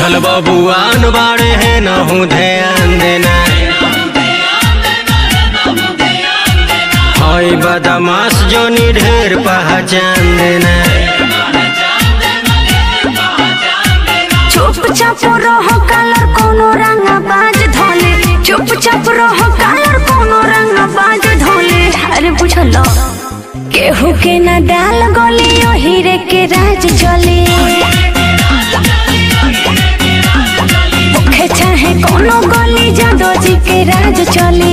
उठल बबुआन बाड़े है नहू ध्यान देना हई बदमाश जोनी ढेर पहचान देना चुपचाप रहो, कलर कोनो रंगा बाज धोले। चुपचाप रहो, कलर कोनो रंगा बाज धोले। अरे बुझलो। केहू के ना डाल गली ओ हीरे के राज चले আজ চলে